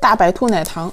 大白兔奶糖。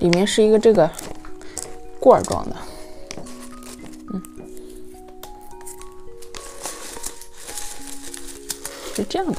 里面是一个这个罐装的，嗯，是这样的。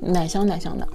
奶香奶香的。